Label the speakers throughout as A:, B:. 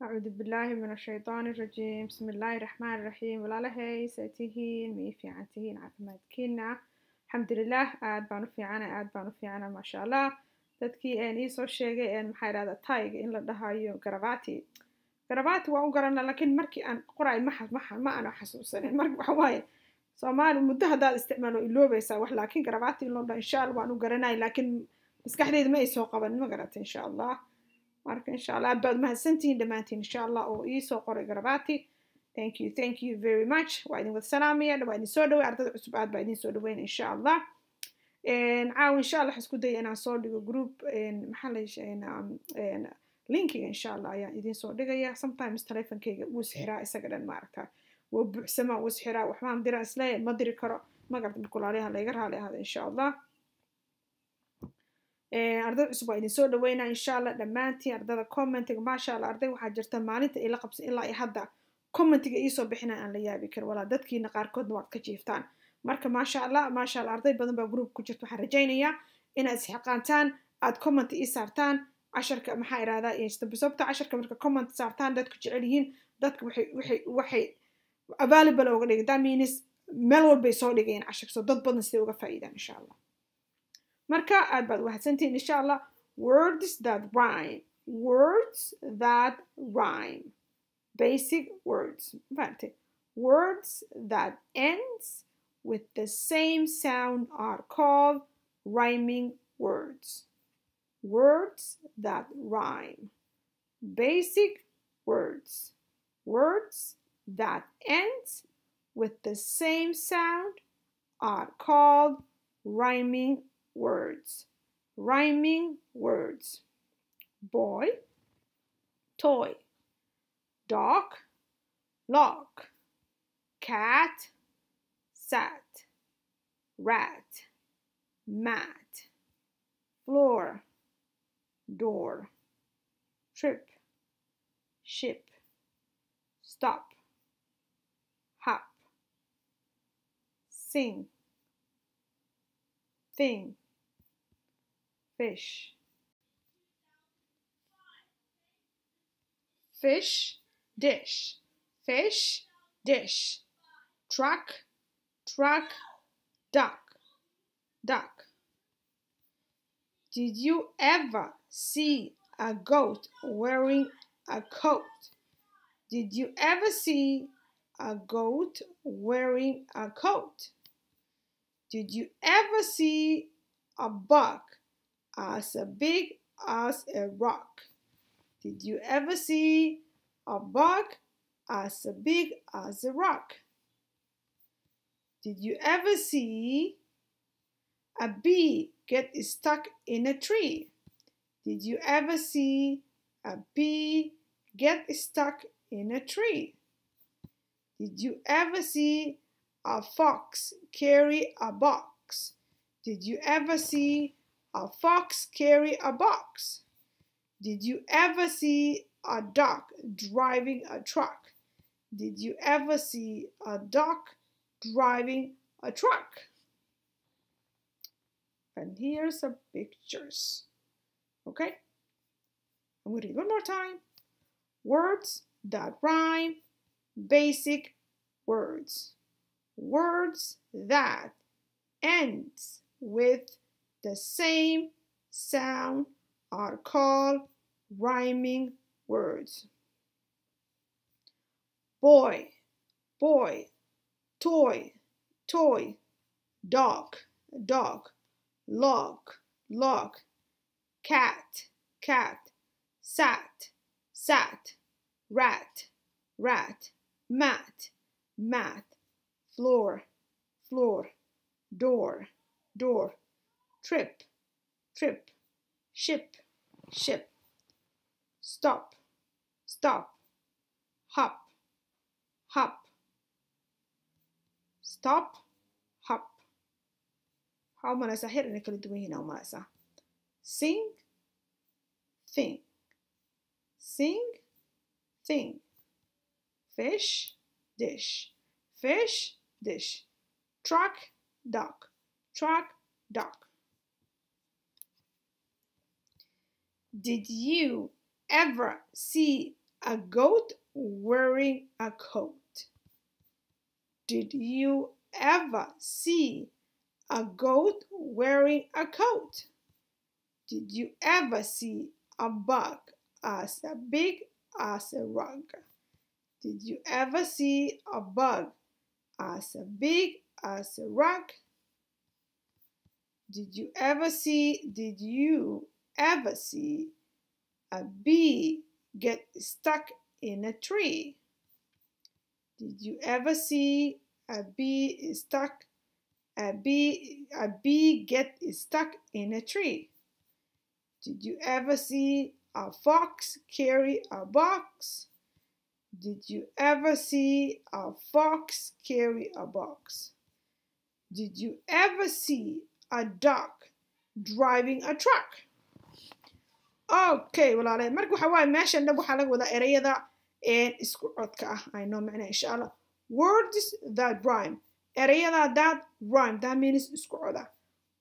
A: acuudu billaahi min ashaydaani rajiim bismi illaahi raxmaan raxiim walaalahay saa tihiin miyay fiican tihiin caafimaadkiina alxamdulilah aad baan u fiicana aad baan u fiicana maasha allah dadkii iisoo sheegay maxaa dhahda tayga in la dhahayo garabati garabati waan u garanaa laakiin markii aan qoray ma aana xasuusanin mar waxawaaye soomaali muddo haddaad isticmaalo iloobaysaa wax laakiin garabati in loo dhaha insha allah waan u garanay laakiin maskaxdeyda ma ay soo qaban ma garata insha allah marka insha allah aad baad mahadsantihiin dhammaantiin insha allah oo iisoo qoray garavati thank you thank you very much. Waa idin wada salaamaya waa idin soo dhaway ardada cusub aad baa idin soo dhaweyna insha allah caawa insha allah isku daya inaan soo dhigo group maxaa la linkiga insha allah ayaan idin soo dhigaya sometimes telefonkeyga wuu isxiraa isaga dhan maaragta wuu buuxsamaa wuu isxiraa waxbaan dira isle ma diri karo. Magarta markulaalayaha layga raali ahada insha allah ardada cusub waa soo dhaweynaa insha allah dhammaantiin ardada commentiga maasha allah arday waxaa jirta maalinta ila qabsan ilaa iyo hadda commentiga iisoo bixina aan la yaabi karin. Walaa dadkiina qaarkoodna waad ka jiiftaan. Marka maasha allah maasha allah arday badan baa group ku jirta. Waxaan rajaynayaa inaad isxaqaantaan aad comment ii saartaan casharka maxaa irahdaa sababta casharka. Marka comment saartaan dadku jecel yihiin dadka waxay waxay waxay available uga dhigay that means meel walbay soo dhigayaan casharka. So dad badan siday uga faa'iidaan insha allah marka aad baad wahadsantihiin insha allah words that rhyme. Words that rhyme. Basic words. Fahamte words that ends with the same sound are called rhyming words. Words that rhyme. Basic words. Words that ends with the same sound are called rhyming words. Rhyming words. Boy, toy, dog, lock, cat, sat, rat, mat, floor, door, trip, ship, stop, hop, sing, thing, fish. Fish, dish, fish, dish. Truck, truck, duck, duck. Did you ever see a goat wearing a coat? Did you ever see a goat wearing a coat? Did you ever see a buck as big as a rock? Did you ever see a bug as big as a rock? Did you ever see a bee get stuck in a tree? Did you ever see a bee get stuck in a tree? Did you ever see a fox carry a box? Did you ever see a fox carry a box? Did you ever see a duck driving a truck? Did you ever see a duck driving a truck? And here's some pictures. Okay? I'm going to read one more time. Words that rhyme, basic words. Words that ends with the same sound are called rhyming words. Boy, boy, toy, toy, dog, dog, log, log, cat, cat, sat, sat, rat, rat, mat, mat, floor, floor, door, door, trip, trip, ship, ship, stop, stop, hop, hop, stop, hop. Waxaa u malaysaa xir inay kala duwan yihiin u malaysaa sing thing. Sing thing. Fish dish. Fish dish. Truck duck. Truck duck Did you ever see a goat wearing a coat? Did you ever see a goat wearing a coat? Did you ever see a bug as big as a rug? Did you ever see a bug as big as a rug? Did you ever see, did you ever see a bee get stuck in a tree? Did you ever see a bee stuck, a bee, a bee get stuck in a tree? Did you ever see a fox carry a box? Did you ever see a fox carry a box? Did you ever see a duck driving a truck? Okay walaalayaal marka waxa waaye meeshan dhab waxaa laga wadaa ereyada isku codka ah. Aynoo macnaa insha allah words that rhyme. Ereyada that rhyme that means isku coda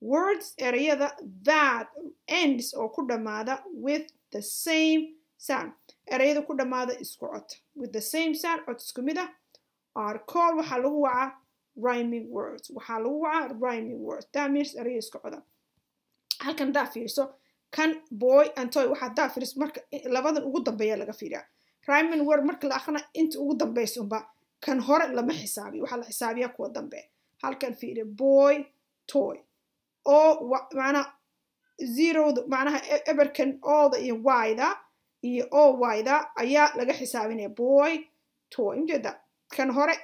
A: words ereyada that ends oo ku dhammaada with the same sound. Ereyada ku dhammaada isku cod. With the same sound cod isku mid ah are called waxaa lagu wacaa rhyming words. Waxaa lagu wacaa rhyming words. That means ereyada isku coda halkan daa fiiriso kan boy and toy waxaa daa fiiriso marka labadan ugu dambeeya laga fiiriyaa. Rhyming word marka la akhrina inta ugu dambeysa unba kan hore lama xisaabiyo waxaa la xisaabiyaa kuwa dambe. Halkan fiiri boy toy. Oo macnaha zeroda macnaha eberkan ooda iyo wayda iyo o wayda ayaa laga xisaabinaya. Boy toy ujeeda kan hore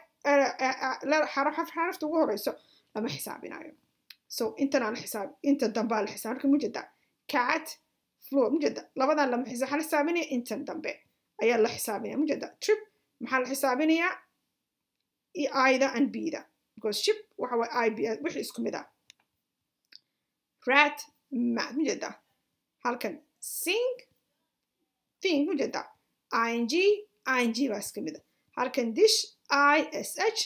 A: xarafta ugu horeyso lama xisaabinayo so intana la xisaab inta dambaa la xisaab marka mujeeda cat floor mujeeda labadan lama waxaa la xisaabinaya intan dambe ayaa la xisaabinaya mujeeda trip maxaa la xisaabinayaa ida and bida because ship waxa waye ib wixii isku mid ah rat mat mujeeda halkan sing thing mujeeda ing ing baa iska mid ah halkan dish ish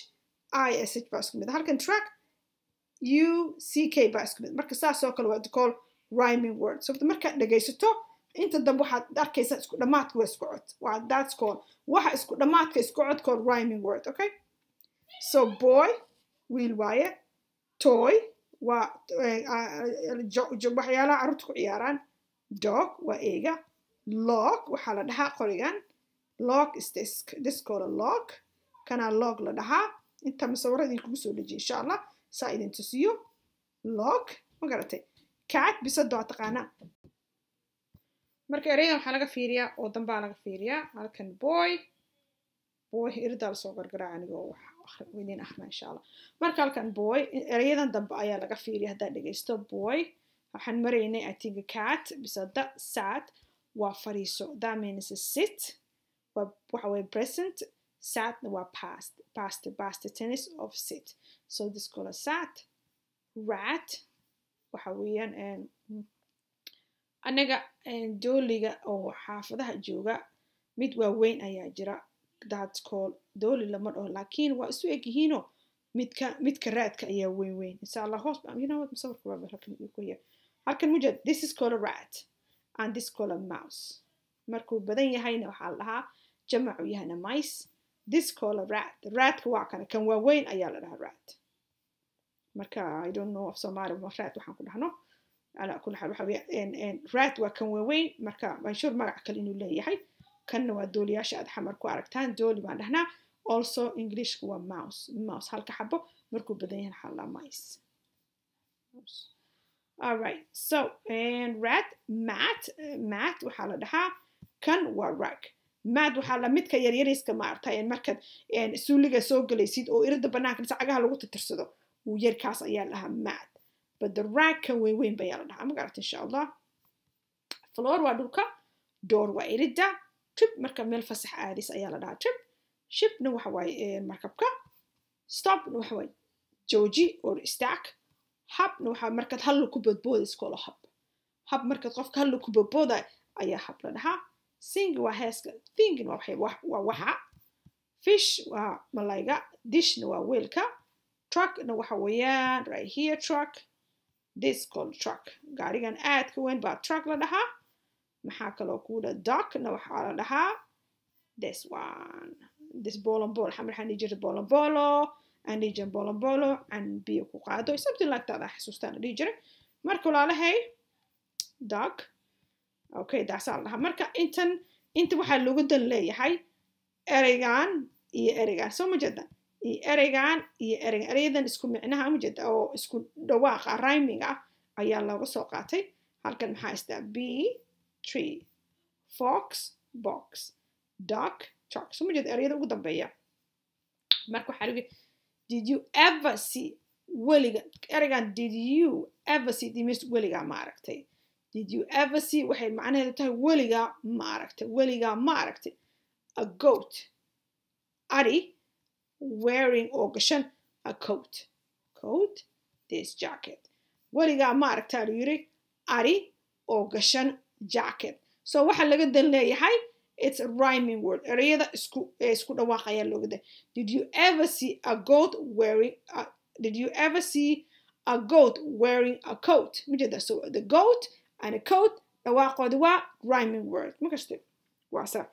A: ish baa isku mid ah halkan track u c k baa isku mid marka saasoo kale waa call rhyming word sababta markaad dhegaysato inta dambe waxaad arkaysaa isku dhammaadka waa isku cod. Waa that's called waxa isku dhammaadka isku cod called rhyming word okay? So boy wiil waaye toy waa waxyaalaha carruurta ku ciyaaraan. Dog waa eega. Log waxaa la dhahaa qorigan. Log is this this called a log. Kanaa log la dhahaa. Inta masawiradii kugu soo dejiya insha allah. Saa idin tusiyo. Log ma garatay cat bisada waa taqaanaa marka ereydan waxaa laga fiiriyaa oo dambaa laga fiiriyaa halkan boy. Boy iridaa la soo gargaraa anigoo idin akhna insha allah marka halkan boy ereyadan dambe ayaa laga fiiriya haddaad dhegaysto boy. Waxaan maraynay i cat bisada sat waa fariiso. That means sit. Waxa weye present. Satna waa past past past tennis of sit. So this call a sat rat waxa weeyaan anaga dooliga oo xaafadaha jooga mid waaweyn ayaa jira. Called dooli lama dhaho laakiin waa isu eg yihiinoo midka midka raadka ayaa weyn weyn. Insha hoos you know this is called a rat and this called a mouse. Markuu badan yahayna waxaa la dhahaa jamacu yahayna mice. This called a rat. Ratka waa kana kan waaweyn ayaa la dhahaa rat marka i don't know of somalia ma raad waxaan ku dhahno ala kulli waa kan waaweyn. Marka banshuur magac kale inuu leeyahay. Kanna waa dooliyaasha aad xamar ku aragtaan. Dooli baan dhahnaa. Also englishka waa mouse. Mouse halka xabo markuu badan yahay xalla mice. All so rat mat mat waxaa la dhahaa. Kan waa rag maad waxaa la midka yaryariska maaragtay markaad suuliga soo galaysid oo irida banaanka cagaha lagu tirtirsado yarkaas ayaa la dhahaa mat. But the rag kan weyn weyn bayaa la dhahaa ma garata insha allah floor waa dhulka door waa irida trip marka meel fasax aadis ayaa la dhahaa trip shipna waxa waaye markabka stopna waxa waaye jooji or stack habna waxaa markaad hallu ku boodboodays kolo hab. Hab markaad qofka hallu ku boodbooda ayaa hab la dhahaa sing waa heeska thingin waa waxa fish waa malayga dishna waa weelka truckna waxa weeyaan right here truck this called truck. Gaarigan aadka weyn baa truck la dhahaa. Maxaa kaloo kuula duckna waxaa la dhahaa this one. This bolombolo xamar jiray bolombolo jiray bolombolo aan biyo ku qaado. Something like that aan xasuustaan dhihi jiray. Marka walaalahay dog okay daasaa la dhahaa marka intan inta waxaa looga dan leeyahay ereygan iyo ereygan. Soo ma iyo ereygan iyo ereygan ereydan isku micnaha ma jeeda oo isku dhawaaqa rhyming ah ayaa looga soo qaatay. Halkan maxaa istaa? B tree fox box duck chalk soo ma jeeda ereyada ugu dambeeya. Marka waxaa lagu did you ever see weliga ereygan did you ever see dimis weligaa ma aragtay? Did you ever see waxay macnaheedu tahay weligaa ma aragtay weligaa ma aragtay. A goat ari wearing oo gashan a coat. Coat? This jacket. Weligaa ma aragtaa lu yiri ari oo gashan jacket. So waxaa laga dan leeyahay it's a rhyming word. Ereyada isku isku dhawaaqayaa looga dan did you ever see a goat wearing a, did you ever see a goat wearing a coat? Majeeda so the goat and a coat dhawaaqooda waa rhyming word. Ma kaste waa sa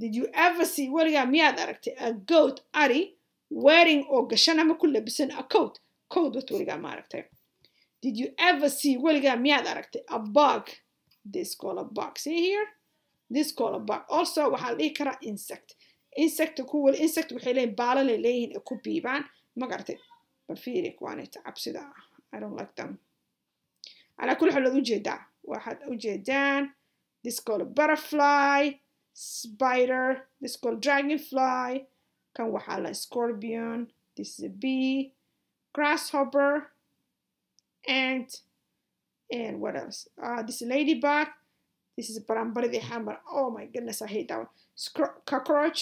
A: did you ever see weligaa miyaad aragtay a goat ari wearing oo gashan ama ku labisan a coat. Coat wat weligaa ma aragtay did you ever see weligaa miyaad aragtay a bug. This call a bug. See here? This call a bug. Also waxaa la dhihi karaa insect. Insect kuwa insect waxay leeyihiin baalalay leeyihiin ee ku biibaan. Ma garatay bal fiiri kuwaanita cabsida i don't like them. Calaa kulli u jeedaa waxaad ujeedaan this call a butterfly spider this call dragonfly kan waxaa la scorpion this is a bee grasshopper ant and what else? Uh, this is ladybug this is barambaridii xamar oh my goodness i hate that one. Scro- cockroach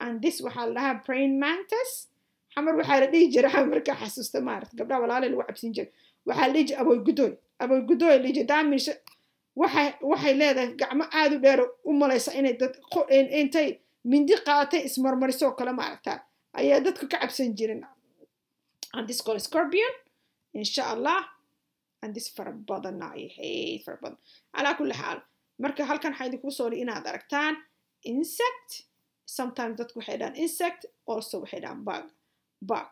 A: and this waxaa la dhahaa praying mantis. Xamar waxaa la dhihi jiray xamar markaa xasuusta maarata gabdhaha walaale lagu cabsin jiray waxaa la dhihi jiray aboy gudoy waxay leedahay gacmo aad u dheer u malaysa inay intay mindi qaadatay ismarmarisoo kale maaragtaa ayaa dadku ka cabsan jirin. Scorpion insha allah and this fara badan ay fara badan. Calaa kulli xaal marka halkan waxaa idinku soo dhihi inaad aragtaan insect sometimes dadku waxay dhahaan insect also waxay dhahaan bug bug.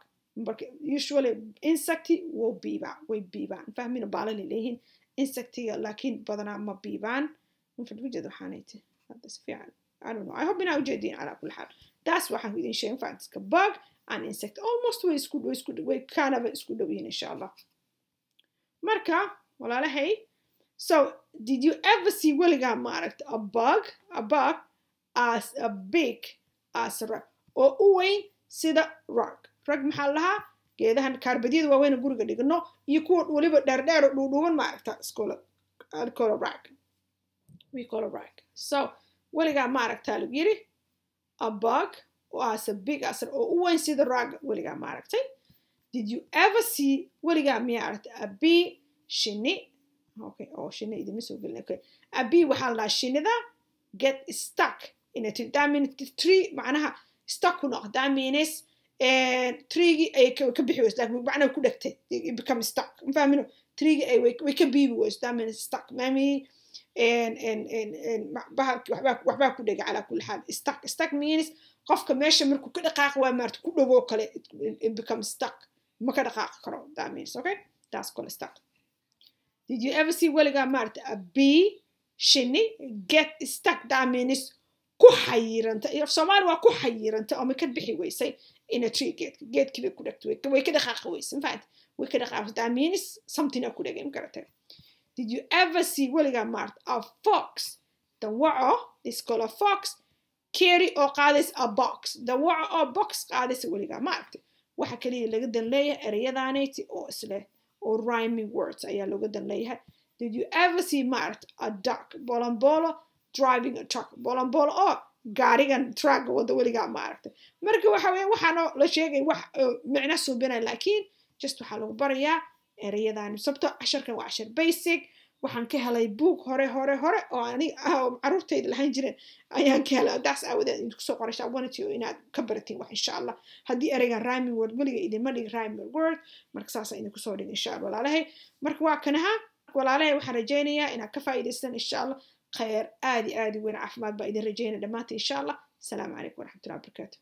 A: Usually insecti wuu biibaa way biibaan. Fahmina baalali leeyihiin insectiga laakiin badanaa ma biibaan mafad ujeeda waxaanayte hadda si fiican I don't know. I hope inaa ujeediin calaa kulli xaal taas waxaan idin sheegin faatiska bug and insect. Almost way isku dhow isku way kaanaba isku dhow yihiin insha allah marka walaalahay so did you ever see weligaa ma aragta a bug a bug as a big as a rug oo u weyn sida rug rug maxaa lahaa geedahan kaarbadyada waaweyna guriga dhigno iyo kuwa weliba dheerdheer oo dhuudhuuban ma aragta iskoola call a rug we call a rug so weligaa ma aragtaa lagu yiri a bug as big as oo u weyn sida rug weligaa ma aragtay did you ever see weligaa miyaa aragtay a bee shinni? Okay oo shinni idima soo gelin okay. A bee waxaa la dhahaa shinnida get stuck in a tree macnaha stuck ku noqo that treegii ay ka bixi weyso like macnaha ku dhegtay become stuck. Mafahmino treegii ay way ka biibi weyso that means stuck bahalki waxbaa ku dhega calaa kulli xaal. Stuck stuck means qofka meesha markuu ka dhaqaaqi waa maarta ku dhogoo kale become stuck. Ma ka dhaqaaqi karo that means okay? That's called stuck. Did you ever see weligaa maarta a bee shinni get stuck? That means ku xayiranta soomaali waa ku xayiranta oo ma ka bixi weysay in a tree geedka geedkii bay ku dhegtay way ka dhaqaaqi weysay infact way ka dhaqaaqi that means something ku dhegay ma garatay did you ever see weligaa maarta a fox dawaco this call a fox carry oo qaadays a box dawaco oo box qaadaysa weligaa ma aragtay waxa kaliya laga dan leeyahay ereyadaanayti oo isleh oo rhyming words ayaa looga dan leeyahay did you ever see maaragta a duck bolombolo driving a truck bolombolo oo gaarigan truck wada weligaa ma marka waxa weeye waxaanoo la sheegay wax micno suubinaya laakiin just waxaa lagu barayaa ereyadaani. Sababto casharkan waa cashar basic waxaan ka helay buug hore hore hore oo ani caruurtayda lahaan jireen ayaan ka helay. Daas aawadeed idinku soo qorasha wanatio inaad ka baratiin wax insha allah. Haddii ereygan rhyming word weliga idinma dhig rhyming word marka saasa idinku soo dhig insha allah. Walaalahay marka waa kanaha walaalahay waxaan rajaynayaa inaad ka faa'iidaystaan insha allah khayr aad iyo aad u weyn caafimaad baa idin rajaynaya dhammaanta insha allah asalaamu calaykum waraxmatullahi wabarakaatu